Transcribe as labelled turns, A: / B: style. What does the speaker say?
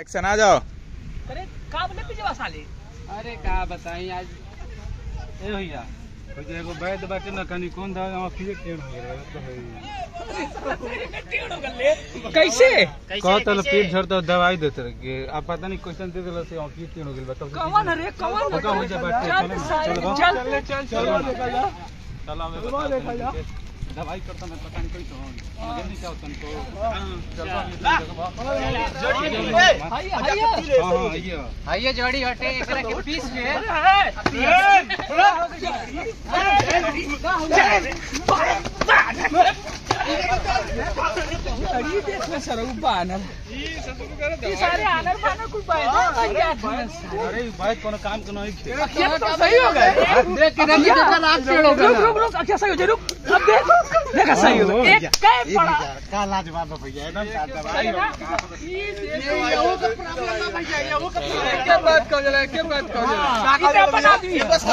A: Action आ जाओ
B: अरे का बोले पीछे साले
C: अरे का बताई आज ए भैया कोई एगो बैद बाटे ना कनी कौन दा हम फिर टेढ़ हो गए
B: तो है कैसे
C: कहो तो पेट झड़ तो दवाई देते के आप पता नहीं क्वेश्चन दे देला से हम फिर टेढ़ हो गइल बा
B: कवन रे
C: कवन हो जा
B: चल
C: चल
B: चल
C: चल
B: चल
C: चल चल चल दवाई करता मैं पता नहीं तो
B: मगर नहीं
C: चाहता तो आइए।
D: जड़ी हटे एक पीस
B: हाँ। सारे आनर
C: अरे बाय काम
B: कोनो तो एक सही हो गए
D: देख के हो गया
B: रुक रुक रुक अच्छा सही हो जा रुक। अब देखो। देखा सही हो एक कह पड़ा
C: का लाजवाब भैया एकदम शानदार
B: भाई ये
D: वो का प्रॉब्लम ना भैया ये वो
B: का बात कर रहा है के बात कर रहा है बस